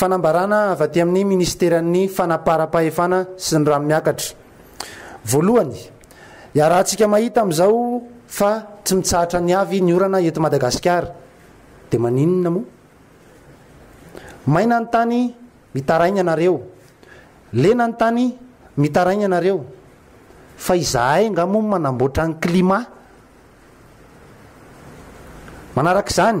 Fanambarana avy aty amin'ny Minisiteran'ny Fanaparam-pahefana sy ny Rano Miakatra. Voalohany, iarahantsika mahita amin'izao fa tsy mitsahatra ny avy ny orana eto Madagasikara. Dia maninona moa? Maina ny tany, mitaraigna ianareo. Lena ny tany, mitaraigna ianareo. Fa izahay angaha moa manamboatra ny climat? Manaraka izany.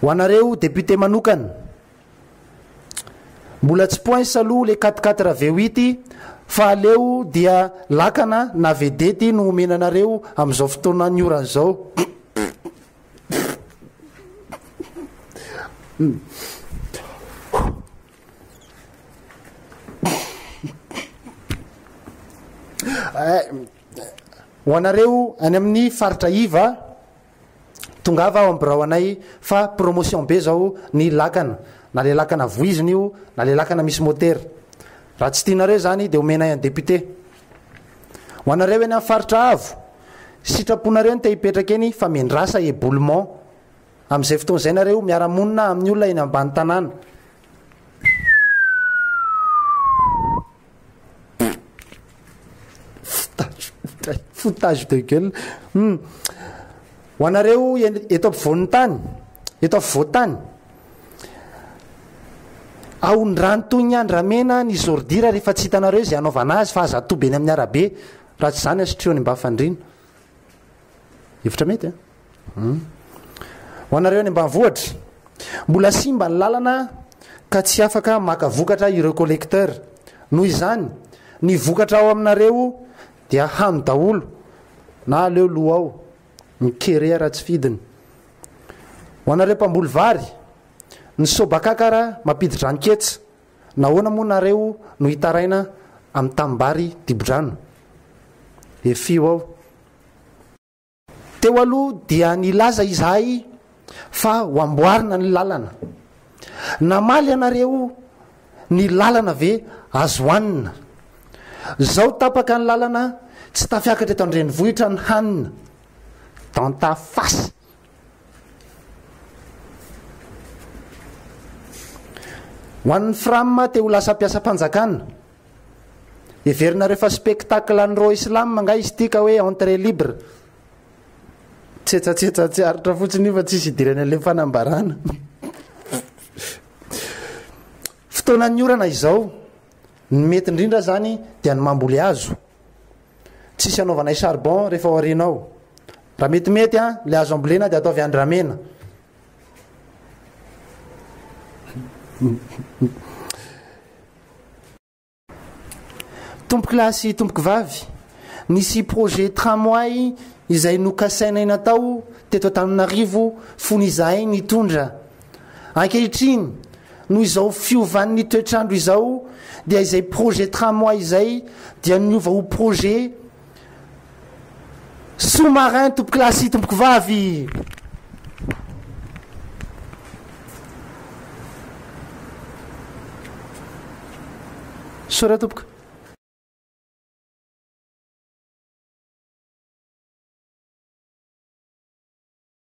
Ho anareo député manokana, mbola tsy poinsa aloha le quatre quatre veo ity fa aleo dia lakana na vedety no omena anareo amin'izao fotoanan'ny orana izao. Eh, ho anareo any amin'ny faritra iva tongava ao am birao anay fa promotion be zao ny lakana na le lakana voizina io na le lakana misy motera raha tsy tianareo zany de omenay any député ho anareo eny am faritra avo sitraponareo ny te hipetraka eny fa mendrasa éboulement Amin'izay fotoana izay nareo miara-monina amin'ny olona eny ambany tanàna. Foutage de gueule. Hmm. Ho anareo eto ampovoan'ny tany, eto afovoan-tany. Ahondrany toy ny andramena ny zordira rehefa tsy hitanareo izay anaovana azy fa aza atoby eny amin'ny arabe raha tsy izany asitreo any mba fandrina. Hevitra mety a. Hmm. Ho anareo any ambavohatra, mbola simba ny lalana ka tsy afaka maka vokatra ireo collecteur. Noho izany, ny vokatra ao aminareo dia hano daholo na aleo lo ao ny kerea raha tsy fidiny. Ho anareo mpamboly vary, ny sobakakara mampidi-dranketsa. Nahoana moa nareo no hitaraina amin'ny tanimbary dibo-drano? Efiho ao. Teo aloha dia nilaza Izahay fa ho amboarina ny lalana. Namaly ianareo ny lalana ve azo hanina? Zao tapaka ny lalana tsy tafiakatra eto an-drenivohitra ny hanina. Danta face. Ho an'ny Fram te ho lasa mpiasam-panjakana. Heverinareo fa spectacle an'i Roy Islam nga izy ity ka hoe entrée libre. Tsetsatsetsa tsy aritra fotsiny io fa tsisy hidirana ilay fanambarana. Fotoanan'ny orana izao, ny mety indrindra zany dia ny mamboly hazo. Tsisy anaovanay charbon rehefa aoriana ao. Raha metimety an, le azo ambolena dia ataovy andramena. Tompoko lahy sy tompoko vavy, nisy projet tramway izay nokasainay natao teto Antananarivo fony izahay nitondra Ankehitriny, noho izao fiovan'ny toetr'andro izao dia izay projet tramway izay dia niova ho projet sous-marin tompokolahy sy tompokovavy. Sora tompoko.